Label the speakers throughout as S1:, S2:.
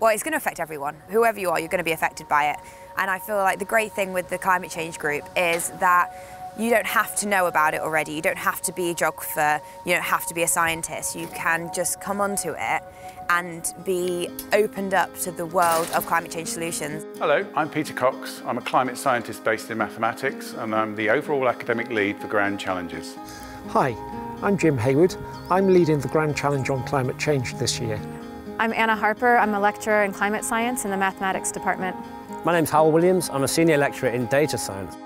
S1: well, it's going to affect everyone. Whoever you are, you're going to be affected by it. And I feel like the great thing with the climate change group is that you don't have to know about it already. You don't have to be a geographer. You don't have to be a scientist. You can just come onto it and be opened up to the world of climate change solutions.
S2: Hello, I'm Peter Cox. I'm a climate scientist based in mathematics and I'm the overall academic lead for Grand Challenges.
S3: Hi, I'm Jim Haywood. I'm leading the Grand Challenge on Climate Change this year.
S4: I'm Anna Harper. I'm a lecturer in climate science in the mathematics department.
S5: My name's Hywel Williams. I'm a senior lecturer in data science.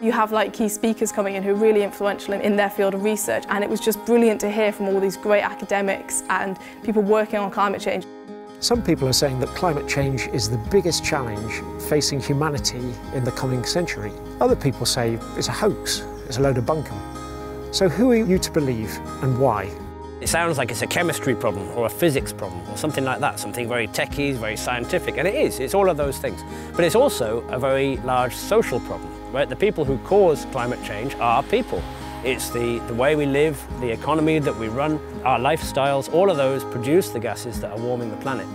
S6: You have like key speakers coming in who are really influential in, in their field of research and it was just brilliant to hear from all these great academics and people working on climate change.
S3: Some people are saying that climate change is the biggest challenge facing humanity in the coming century. Other people say it's a hoax, it's a load of bunkum. So who are you to believe and why?
S5: It sounds like it's a chemistry problem or a physics problem or something like that, something very techy, very scientific, and it is, it's all of those things. But it's also a very large social problem, right? The people who cause climate change are people. It's the, the way we live, the economy that we run, our lifestyles, all of those produce the gases that are warming the planet.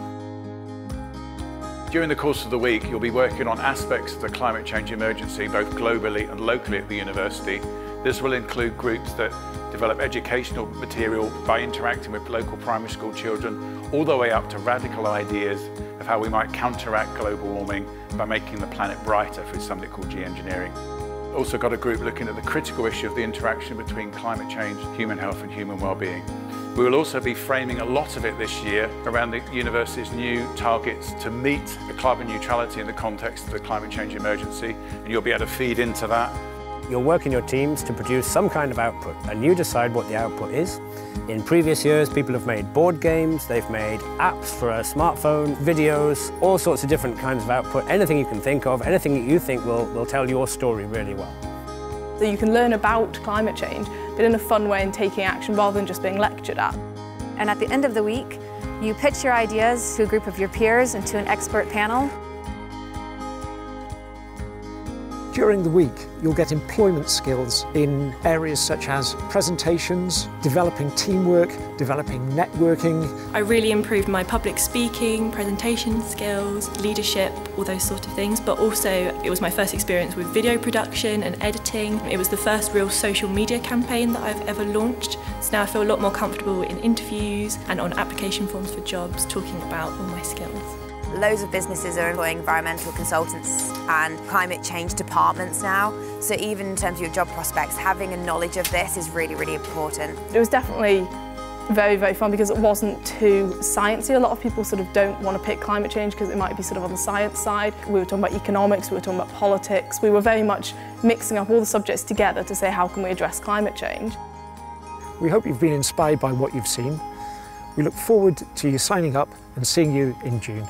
S2: During the course of the week, you'll be working on aspects of the climate change emergency, both globally and locally at the university. This will include groups that develop educational material by interacting with local primary school children, all the way up to radical ideas of how we might counteract global warming by making the planet brighter through something called geoengineering. Also got a group looking at the critical issue of the interaction between climate change, human health and human well-being. We will also be framing a lot of it this year around the university's new targets to meet the carbon neutrality in the context of the climate change emergency and you'll be able to feed into that.
S5: You'll work in your teams to produce some kind of output and you decide what the output is. In previous years, people have made board games, they've made apps for a smartphone, videos, all sorts of different kinds of output, anything you can think of, anything that you think will, will tell your story really well.
S6: So you can learn about climate change, but in a fun way and taking action rather than just being lectured at.
S4: And at the end of the week, you pitch your ideas to a group of your peers and to an expert panel.
S3: During the week, you'll get employment skills in areas such as presentations, developing teamwork, developing networking.
S7: I really improved my public speaking, presentation skills, leadership, all those sort of things, but also it was my first experience with video production and editing. It was the first real social media campaign that I've ever launched, so now I feel a lot more comfortable in interviews and on application forms for jobs talking about all my skills.
S1: Loads of businesses are employing environmental consultants and climate change departments now. So even in terms of your job prospects, having a knowledge of this is really, really important.
S6: It was definitely very, very fun because it wasn't too sciencey. A lot of people sort of don't want to pick climate change because it might be sort of on the science side. We were talking about economics, we were talking about politics. We were very much mixing up all the subjects together to say how can we address climate change.
S3: We hope you've been inspired by what you've seen. We look forward to you signing up and seeing you in June.